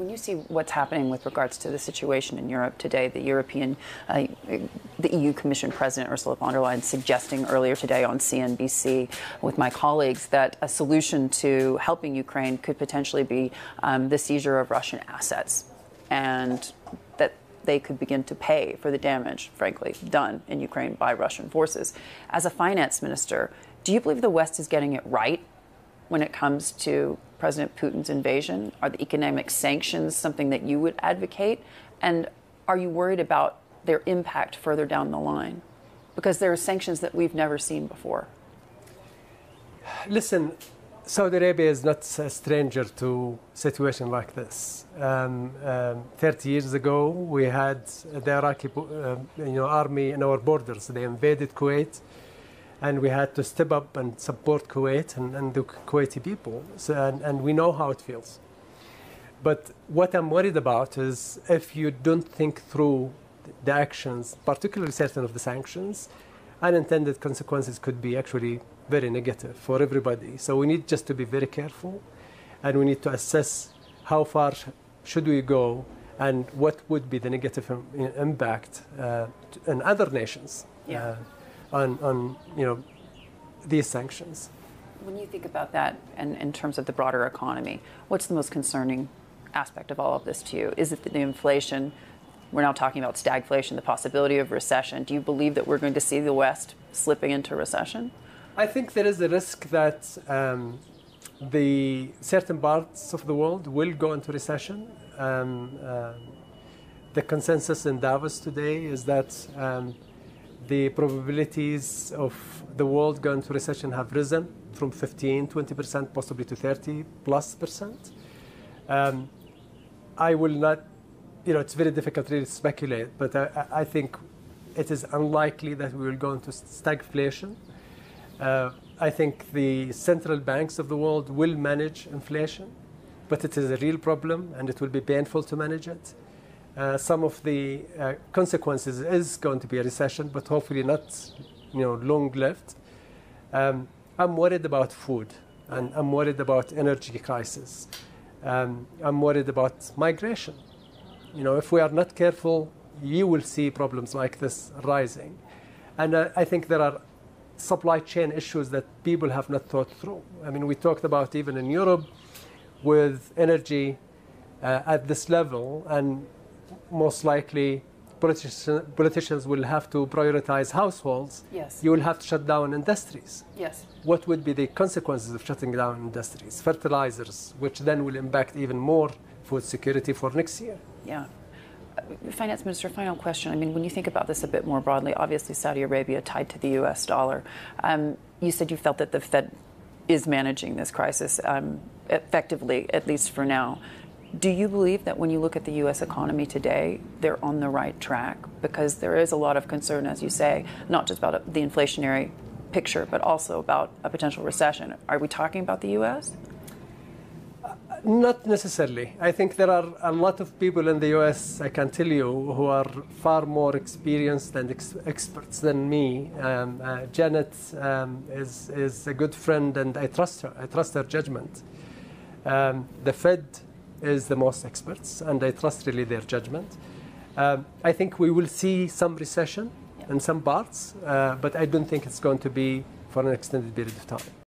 when you see what's happening with regards to the situation in Europe today, the European, uh, the EU Commission President Ursula von der Leyen suggesting earlier today on CNBC with my colleagues that a solution to helping Ukraine could potentially be um, the seizure of Russian assets, and that they could begin to pay for the damage, frankly, done in Ukraine by Russian forces. As a finance minister, do you believe the West is getting it right when it comes to President Putin's invasion? Are the economic sanctions something that you would advocate? And are you worried about their impact further down the line? Because there are sanctions that we've never seen before. Listen, Saudi Arabia is not a stranger to a situation like this. Um, um, 30 years ago, we had the Iraqi uh, you know, army in our borders. They invaded Kuwait and we had to step up and support Kuwait and, and the Kuwaiti people. So, and, and we know how it feels. But what I'm worried about is if you don't think through the actions, particularly certain of the sanctions, unintended consequences could be actually very negative for everybody. So we need just to be very careful and we need to assess how far should we go and what would be the negative impact uh, in other nations. Yeah. Uh, on, on you know, these sanctions. When you think about that and in terms of the broader economy, what's the most concerning aspect of all of this to you? Is it the inflation? We're now talking about stagflation, the possibility of recession. Do you believe that we're going to see the West slipping into recession? I think there is a risk that um, the certain parts of the world will go into recession. Um, uh, the consensus in Davos today is that um, the probabilities of the world going to recession have risen from 15, 20%, possibly to 30 plus percent. Um, I will not, you know, it's very difficult really to speculate, but I, I think it is unlikely that we will go into stagflation. Uh, I think the central banks of the world will manage inflation, but it is a real problem and it will be painful to manage it. Uh, some of the uh, consequences is going to be a recession, but hopefully not, you know, long-lived. Um, I'm worried about food, and I'm worried about energy crisis. Um, I'm worried about migration. You know, if we are not careful, you will see problems like this rising. And uh, I think there are supply chain issues that people have not thought through. I mean, we talked about even in Europe with energy uh, at this level, and most likely politicians, politicians will have to prioritize households. Yes. You will have to shut down industries. Yes. What would be the consequences of shutting down industries? Fertilizers, which then will impact even more food security for next year. Yeah. Uh, Finance Minister, final question. I mean, when you think about this a bit more broadly, obviously Saudi Arabia tied to the U.S. dollar. Um, you said you felt that the Fed is managing this crisis um, effectively, at least for now. Do you believe that when you look at the U.S. economy today, they're on the right track? Because there is a lot of concern, as you say, not just about the inflationary picture, but also about a potential recession. Are we talking about the U.S.? Not necessarily. I think there are a lot of people in the US, I can tell you, who are far more experienced and ex- experts than me. Um, uh, Janet um, is, is a good friend and I trust her. I trust her judgment. Um, the Fed is the most experts, and I trust really their judgment. Um, I think we will see some recession yeah. in some parts, uh, but I don't think it's going to be for an extended period of time.